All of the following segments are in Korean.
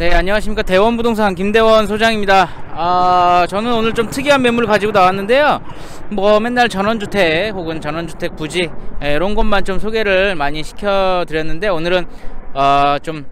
네 안녕하십니까. 대원부동산 김대원 소장입니다. 아 저는 오늘 좀 특이한 매물을 가지고 나왔는데요. 뭐 맨날 전원주택 혹은 전원주택 부지 예, 이런 것만 좀 소개를 많이 시켜 드렸는데 오늘은 어, 좀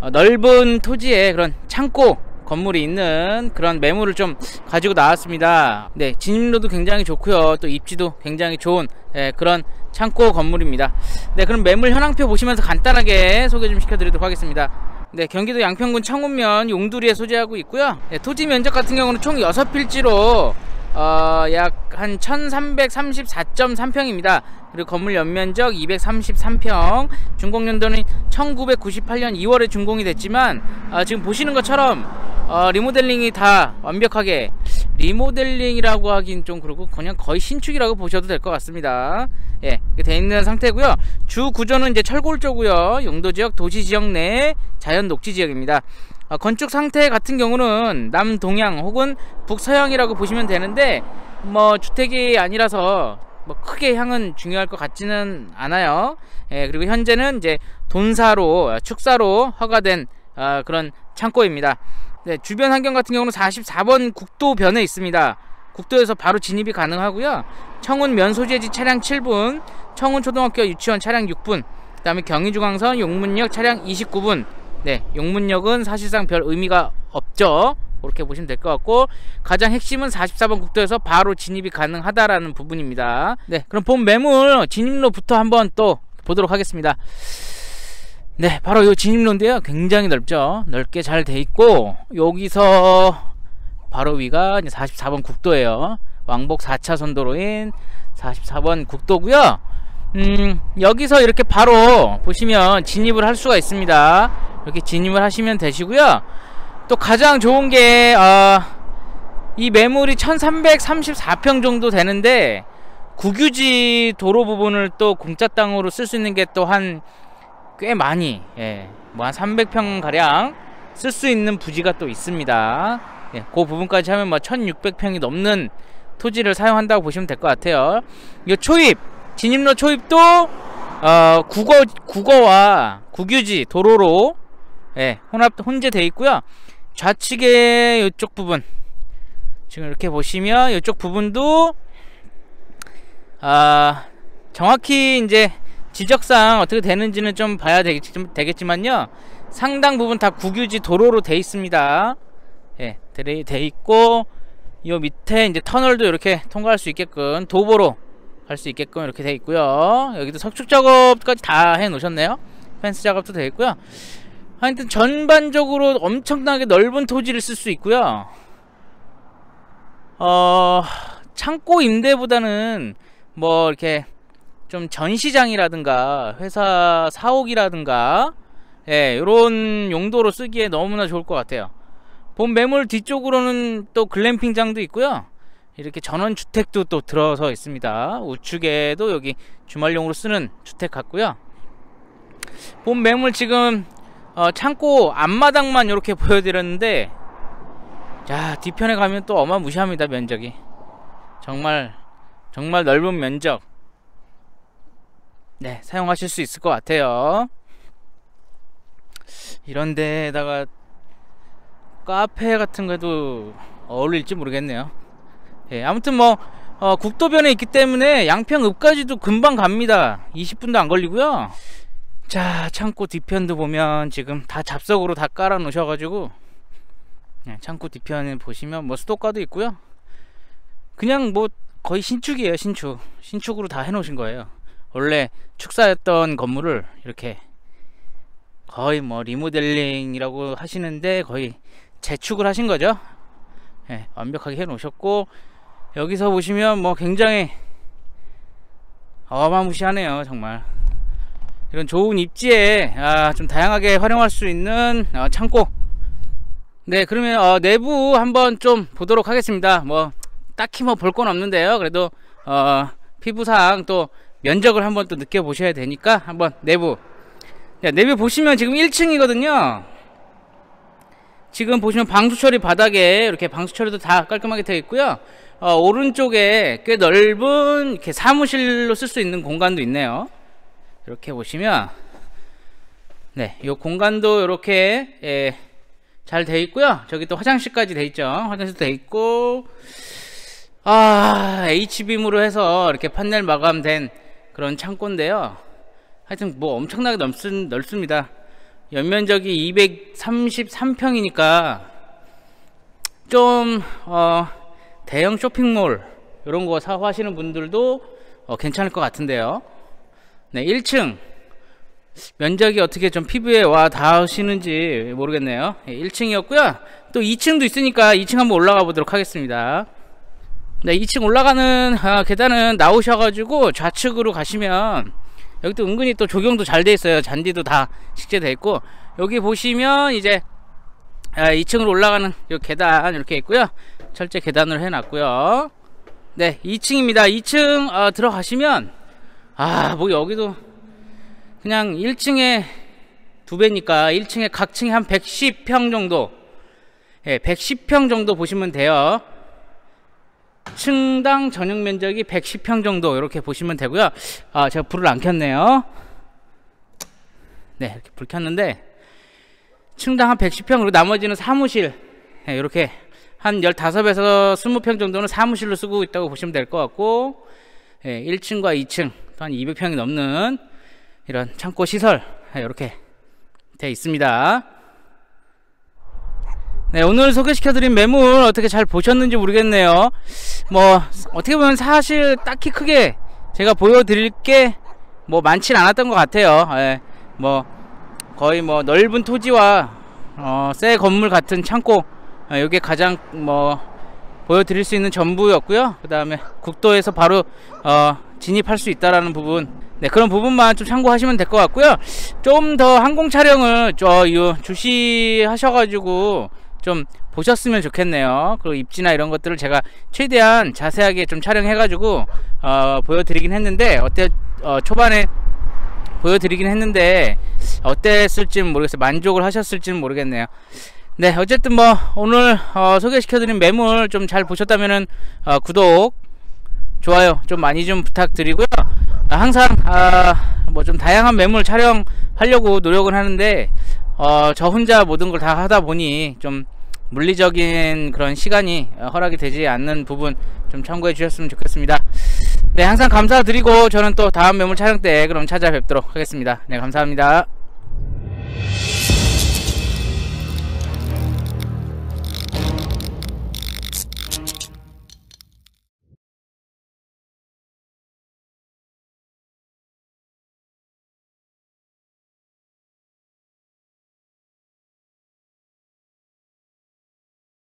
어, 넓은 토지에 그런 창고 건물이 있는 그런 매물을 좀 가지고 나왔습니다. 네 진입로도 굉장히 좋고요. 또 입지도 굉장히 좋은 예, 그런 창고 건물입니다. 네 그럼 매물 현황표 보시면서 간단하게 소개 좀 시켜드리도록 하겠습니다 네, 경기도 양평군 청운면 용두리에 소재하고 있고요. 네, 토지 면적 같은 경우는 총 6필지로 어, 약한 1334.3평입니다. 그리고 건물 연면적 233평, 준공 연도는 1998년 2월에 준공이 됐지만 어, 지금 보시는 것처럼 어, 리모델링이 다 완벽하게 리모델링이라고 하긴 좀 그렇고 그냥 거의 신축이라고 보셔도 될 것 같습니다. 예, 돼 있는 상태고요. 주 구조는 이제 철골조고요. 용도 지역, 도시 지역 내 자연 녹지 지역입니다. 어, 건축 상태 같은 경우는 남동향 혹은 북서향이라고 보시면 되는데 뭐 주택이 아니라서 뭐 크게 향은 중요할 것 같지는 않아요. 예, 그리고 현재는 이제 돈사로 축사로 허가된 어, 그런 창고입니다. 네, 주변 환경 같은 경우는 44번 국도변에 있습니다. 국도에서 바로 진입이 가능하고요. 청운 면소재지 차량 7분, 청운 초등학교 유치원 차량 6분, 그 다음에 경의중앙선 용문역 차량 29분. 네, 용문역은 사실상 별 의미가 없죠. 그렇게 보시면 될 것 같고 가장 핵심은 44번 국도에서 바로 진입이 가능하다라는 부분입니다. 네, 그럼 본 매물 진입로부터 한번 또 보도록 하겠습니다. 네, 바로 이 진입로인데요. 굉장히 넓죠. 넓게 잘 돼 있고 여기서 바로 위가 44번 국도예요. 왕복 4차선 도로인 44번 국도고요. 음, 여기서 이렇게 바로 보시면 진입을 할 수가 있습니다. 이렇게 진입을 하시면 되시고요. 또 가장 좋은 게, 어, 이 매물이 1334평 정도 되는데, 국유지 도로 부분을 또 공짜 땅으로 쓸 수 있는 게 또 한 꽤 많이, 예, 뭐 한 300평 가량 쓸 수 있는 부지가 또 있습니다. 예, 그 부분까지 하면 뭐 1600평이 넘는 토지를 사용한다고 보시면 될 것 같아요. 이 초입, 진입로 초입도 어, 국어 국어와 국유지 도로로 예, 혼합 혼재되어 있고요. 좌측에 이쪽 부분 지금 이렇게 보시면 이쪽 부분도 아 정확히 이제 지적상 어떻게 되는지는 좀 봐야 되겠, 지만요 상당 부분 다 국유지 도로로 돼 있습니다. 예, 돼 있고 이 밑에 이제 터널도 이렇게 통과할 수 있게끔 도보로 갈 수 있게끔 이렇게 돼 있고요. 여기도 석축 작업까지 다 해 놓으셨네요. 펜스 작업도 돼 있고요. 하여튼 전반적으로 엄청나게 넓은 토지를 쓸 수 있고요. 어, 창고 임대보다는 뭐 이렇게 좀 전시장이라든가 회사 사옥이라든가 예, 이런 용도로 쓰기에 너무나 좋을 것 같아요. 본 매물 뒤쪽으로는 또 글램핑장도 있고요. 이렇게 전원주택도 또 들어서 있습니다. 우측에도 여기 주말용으로 쓰는 주택 같고요. 본 매물 지금 어, 창고 앞마당만 이렇게 보여드렸는데 자 뒤편에 가면 또 어마무시합니다 면적이 정말 정말 넓은 면적 네 사용하실 수 있을 것 같아요 이런 데다가 카페 같은 거도 어울릴지 모르겠네요. 예, 아무튼 뭐 어, 국도변에 있기 때문에 양평 읍까지도 금방 갑니다. 20분도 안 걸리고요. 자 창고 뒤편도 보면 지금 다 잡석으로 다 깔아 놓으셔 가지고 네, 창고 뒤편에 보시면 뭐 수도가도 있고요. 그냥 뭐 거의 신축이에요 신축. 신축으로 다 해 놓으신 거예요. 원래 축사였던 건물을 이렇게 거의 뭐 리모델링이라고 하시는데 거의 재축을 하신 거죠? 네, 완벽하게 해 놓으셨고 여기서 보시면 뭐 굉장히 어마무시하네요 정말. 이런 좋은 입지에 아, 좀 다양하게 활용할 수 있는 어, 창고. 네 그러면 어, 내부 한번 좀 보도록 하겠습니다. 뭐 딱히 뭐 볼 건 없는데요. 그래도 어, 피부상 또 면적을 한번 또 느껴보셔야 되니까 한번 내부. 네, 내부 보시면 지금 1층이거든요 지금 보시면 방수 처리 바닥에 이렇게 방수 처리도 다 깔끔하게 되어 있고요 어, 오른쪽에 꽤 넓은 이렇게 사무실로 쓸 수 있는 공간도 있네요 이렇게 보시면 네, 이 공간도 이렇게 예, 잘 돼 있고요. 저기 또 화장실까지 돼 있죠. 화장실도 돼 있고 아 H빔으로 해서 이렇게 판넬 마감된 그런 창고인데요. 하여튼 뭐 엄청나게 넓습, 넓습니다. 연면적이 233평이니까 좀 어, 대형 쇼핑몰 이런 거 사하시는 분들도 어, 괜찮을 것 같은데요. 네, 1층 면적이 어떻게 좀 피부에 와 닿으시는지 모르겠네요. 1층이었고요. 또 2층도 있으니까 2층 한번 올라가 보도록 하겠습니다. 네, 2층 올라가는 아, 계단은 나오셔가지고 좌측으로 가시면 여기 또 은근히 또 조경도 잘 돼 있어요. 잔디도 다 식재돼 있고 여기 보시면 이제 아, 2층으로 올라가는 요 계단 이렇게 있고요. 철제 계단으로 해놨고요. 네, 2층입니다. 2층 어, 들어가시면 아, 뭐 여기도 그냥 1층에 두 배니까 1층에 각 층에 한 110평 정도 예, 110평 정도 보시면 돼요. 층당 전용 면적이 110평 정도 이렇게 보시면 되고요. 아, 제가 불을 안 켰네요. 네, 이렇게 불 켰는데 층당 한 110평 그리고 나머지는 사무실 네, 이렇게 한 15에서 20평 정도는 사무실로 쓰고 있다고 보시면 될 것 같고 네, 1층과 2층 또한 200평이 넘는 이런 창고 시설 네, 이렇게 되어 있습니다. 네, 오늘 소개시켜드린 매물 어떻게 잘 보셨는지 모르겠네요. 뭐, 어떻게 보면 사실 딱히 크게 제가 보여드릴 게 뭐 많진 않았던 것 같아요. 예, 뭐, 거의 뭐 넓은 토지와 어, 새 건물 같은 창고, 어, 이게 가장 뭐, 보여드릴 수 있는 전부였고요. 그 다음에 국도에서 바로 어, 진입할 수 있다라는 부분 네 그런 부분만 좀 참고하시면 될 것 같고요 좀 더 항공 촬영을 저 주시하셔가지고 좀 보셨으면 좋겠네요. 그리고 입지나 이런 것들을 제가 최대한 자세하게 좀 촬영해가지고 어, 보여드리긴 했는데 어때 어, 초반에 보여드리긴 했는데 어땠을지는 모르겠어요. 만족을 하셨을지는 모르겠네요. 네 어쨌든 뭐 오늘 어, 소개시켜드린 매물 좀 잘 보셨다면은 어, 구독 좋아요 좀 많이 좀 부탁드리고요. 아, 항상 아, 뭐 좀 다양한 매물 촬영하려고 노력은 하는데 어, 저 혼자 모든 걸 다 하다 보니 좀 물리적인 그런 시간이 허락이 되지 않는 부분 좀 참고해 주셨으면 좋겠습니다. 네 항상 감사드리고 저는 또 다음 매물 촬영 때 그럼 찾아뵙도록 하겠습니다. 네 감사합니다